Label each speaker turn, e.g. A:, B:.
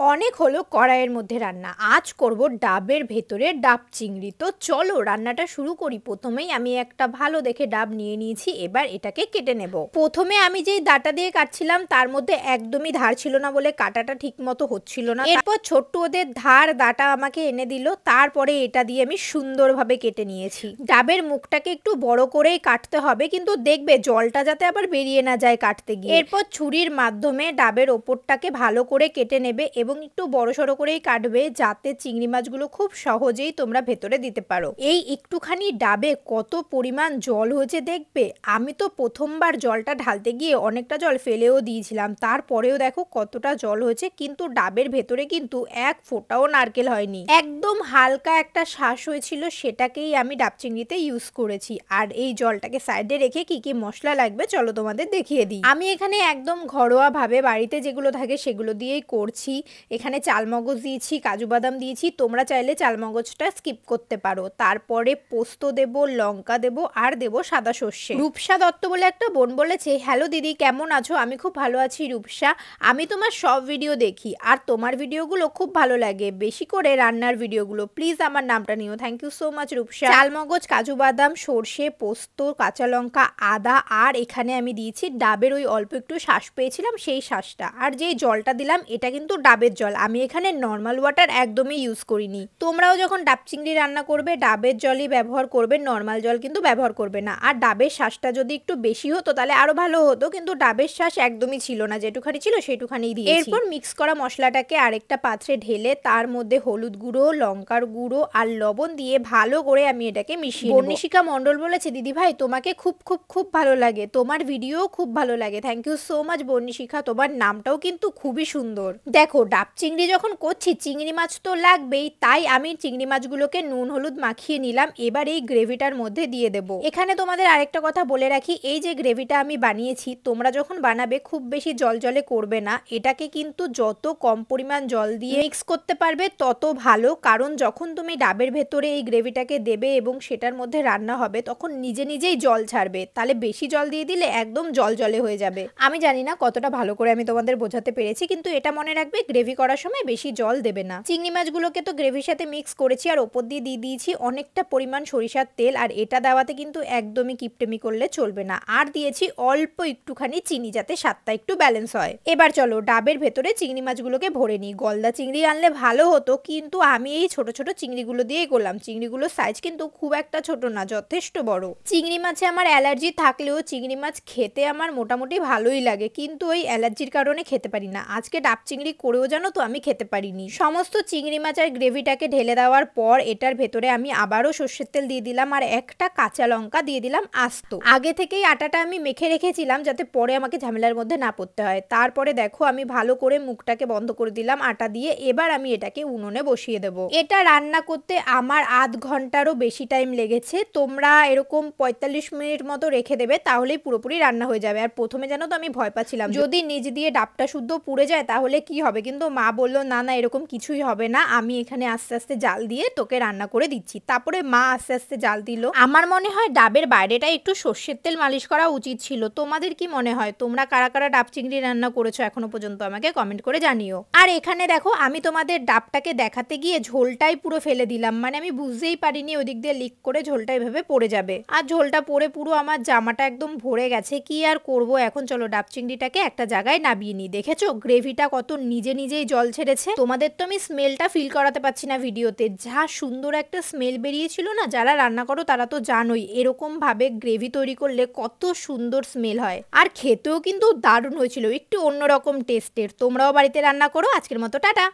A: অনেক হলো কড়াইয়ের মধ্যে রান্না। আজ করব ডাবের ভেতরে ডাব চিংড়ি। তো চলো রান্নাটা শুরু করি। প্রথমেই আমি একটা ভালো দেখে ডাব নিয়ে নিয়েছি, এবার এটাকে কেটে নেব। প্রথমে আমি যেই দাটা দিয়ে কাটছিলাম, তার মধ্যে একদমই ধার ছিল না বলে কাটাটা ঠিক মতো হচ্ছিল না। এরপর ছোট্ট ওদের ধার দাটা আমাকে এনে দিল। তারপরে এটা দিয়ে আমি সুন্দরভাবে কেটে নিয়েছি। ডাবের মুখটাকে একটু বড় করেই কাটতে হবে, কিন্তু দেখবে জলটা যাতে আবার বেরিয়ে না যায় কাটতে গিয়ে। এরপর ছুরির মাধ্যমে ডাবের ওপরটাকে ভালো করে কেটে নেবে এবং একটু বড় সড়ো করেই কাটবে যাতে চিংড়ি মাছগুলো খুব সহজেই তোমরা ভেতরে দিতে পারো। এই একটুখানি ডাবে কত পরিমাণ জল হয়েছে দেখবে? আমি তো প্রথমবার জলটা ঢালতে গিয়ে অনেকটা জল ফেলেও দিয়েছিলাম। তারপরেও দেখো কতটা জল হয়েছে, কিন্তু ডাবের ভেতরে কিন্তু এক ফোঁটাও নারকেল হয়নি। একদম হালকা একটা শ্বাস হয়েছিল, সেটাকেই আমি ডাব চিংড়িতে ইউজ করেছি। আর এই জলটাকে সাইডে রেখে কি কি মশলা লাগবে চলো তোমাদের দেখিয়ে দিই। আমি এখানে একদম ঘরোয়া ভাবে বাড়িতে যেগুলো থাকে সেগুলো দিয়েই করছি। এখানে চালমগজ দিয়েছি, কাজু বাদাম দিয়েছি, তোমরা চাইলে চালমগজটা স্কিপ করতে পারো। তারপরে পোস্ত দেব, লঙ্কা দেব, আর দেব সাদা সর্ষে। রূপসা দত্ত বলে একটা বোন বলেছে, হ্যালো দিদি, কেমন আছো? আমি খুব ভালো আছি, রূপসা। আমি তোমার সব ভিডিও দেখি, আর তোমার ভিডিওগুলো খুব ভালো লাগে। বেশি করে রান্নার ভিডিওগুলো প্লিজ আমার নামটা নিও। Thank you so much Rupsa. চালমগজ, কাজু বাদাম, সর্ষে, পোস্ত, কাঁচা লঙ্কা, আদা, আর এখানে আমি দিয়েছি ডাবের ওই অল্প একটু শ্বাস পেয়েছিলাম, সেই শ্বাসটা। আর যেই জলটা দিলাম, এটা কিন্তু ডাবের জল। আমি এখানে নর্মাল ওয়াটার একদমই ইউজ করিনি। তোমরাও যখন ডাব চিংড়ি রান্না করবে, ডাবের জলই ব্যবহার করবে নর্মাল জল কিন্তু ব্যবহার করবে না। আর ডাবের শ্বাসটা যদি একটু বেশি হতো, তাহলে আরও ভালো হতো, কিন্তু ডাবের শ্বাস একদমই ছিল না। যেটুখানি ছিল সেটুখানি দিয়ে এরপর মিক্স করা মশলাটাকে আরেকটা পাত্রে ঢেলে, তার মধ্যে হলুদ গুঁড়ো, লঙ্কার গুঁড়ো আর লবণ দিয়ে ভালো করে আমি এটাকে মিশিয়ে বর্ণিশিকা মণ্ডল বলেছে, দিদি ভাই, তোমাকে খুব খুব খুব ভালো লাগে। তোমার ভিডিও খুব ভালো লাগে। Thank you so much Barnishikha তোমার নামটাও কিন্তু খুবই সুন্দর। দেখো ডাব চিংড়ি যখন করছি, চিংড়ি মাছ তো লাগবেই, তাই আমি চিংড়ি মাছগুলোকে নুন, হলুদ মাখিয়ে নিলাম। এবার এই গ্রেভিটার মধ্যে দিয়ে দেব। এখানে তোমাদের আরেকটা কথা বলে রাখি, এই যে গ্রেভিটা আমি বানিয়েছি, তোমরা যখন বানাবে, খুব বেশি জল জলে করবে না। এটাকে কিন্তু যত কম পরিমাণ জল দিয়ে মিক্স করতে পারবে, তত ভালো। কারণ যখন তুমি ডাবের ভেতরে এই গ্রেভিটাকে দেবে এবং সেটার মধ্যে রান্না হবে, তখন নিজে নিজেই জল ছাড়বে। তাহলে বেশি জল দিয়ে দিলে একদম জল জলে হয়ে যাবে। আমি জানি না কতটা ভালো করে আমি তোমাদের বোঝাতে পেরেছি, কিন্তু এটা মনে রাখবে গ্রেভি করার সময় বেশি জল দেবে না। চিংড়ি মাছগুলোকে তো গ্রেভির সাথে মিক্স করেছি আর ওপর দিয়ে দিয়ে দিয়েছি অনেকটা পরিমাণ সরিষার তেল আর এটা দেওয়াতে কিন্তু একদমই কিপটেমি করলে চলবে না। আর দিয়েছি অল্প একটুখানি চিনি যাতে স্বাদটা একটু ব্যালেন্স হয়। এবার চলো ডাবের ভেতরে চিংড়ি মাছগুলোকে ভরে নিই। গলদা চিংড়ি আনলে ভালো হতো, কিন্তু আমি এই ছোট ছোট চিংড়িগুলো দিয়েই করলাম। চিংড়িগুলোর সাইজ কিন্তু খুব একটা ছোট না, যথেষ্ট বড়। চিংড়ি মাছে আমার অ্যালার্জি থাকলেও চিংড়ি মাছ খেতে আমার মোটামুটি ভালোই লাগে, কিন্তু ওই অ্যালার্জির কারণে খেতে পারি না। আজকে ডাব চিংড়ি করেও জানো তো আমি খেতে পারিনি। সমস্ত চিংড়ি মাছ আর গ্রেভিটাকে ঢেলে দেওয়ার পর এটার ভেতরে আমি আবারও সর্ষের তেল দিয়ে দিলাম আর একটা কাঁচা লঙ্কা দিয়ে দিলাম আস্ত। আগে থেকেই আটাটা আমি মেখে রেখেছিলাম যাতে পরে আমাকে ঝামেলার মধ্যে না পড়তে হয়। তারপরে দেখো আমি ভালো করে মুখটাকে বন্ধ করে দিলাম আটা দিয়ে, এবার আমি এটাকে উনুনে বসিয়ে দেবো। এটা রান্না করতে আমার আধ ঘন্টারও বেশি টাইম লেগেছে। তোমরা এরকম পঁয়তাল্লিশ মিনিট মতো রেখে দেবে, তাহলেই পুরোপুরি রান্না হয়ে যাবে। আর প্রথমে জানো তো আমি ভয় পাচ্ছিলাম। যদি নিজ দিয়ে ডাবটা শুদ্ধ পুড়ে যায়, তাহলে কি হবে? কিন্তু মা বলল, না না, এরকম কিছুই হবে না। আমি এখানে আস্তে আস্তে জাল দিয়ে তোকে রান্না করে দিচ্ছি। তারপরে মা আস্তে আস্তে জাল দিল। আমার মনে হয় ডাবের বাইরেটা একটু সর্ষের তেল মালিশ করা উচিত ছিল। তোমাদের কি মনে হয়? তোমরা কারা কারা ডাব চিংড়ি রান্না করেছ এখনও পর্যন্ত আমাকে কমেন্ট করে জানিও। আর এখানে দেখো, আমি তোমাদের ডাবটাকে দেখাতে গিয়ে ঝোলটাই পুরো ফেলে দিলাম। মানে আমি বুঝতেই পারিনি ওদিক দিয়ে লিক করে ঝোলটা এভাবে পড়ে যাবে। আর ঝোলটা পরে পুরো আমার জামাটা একদম ভরে গেছে। কি আর করব? এখন চলো ডাব চিংড়িটাকে একটা জায়গায় নামিয়ে নিই। দেখেছ? গ্রেভিটা কত নিজে নিজে নিজেই জল ছেড়েছে। তোমাদের তো আমি স্মেলটা ফিল করাতে পারছি না ভিডিওতে যা সুন্দর একটা স্মেল বেরিয়েছিল না, যারা রান্না করো তারা তো জানোই এরকম ভাবে গ্রেভি তৈরি করলে কত সুন্দর স্মেল হয়। আর খেতেও কিন্তু দারুণ হয়েছিল, একটু অন্যরকম টেস্টের তোমরাও বাড়িতে রান্না করো। আজকের মতো টাটা।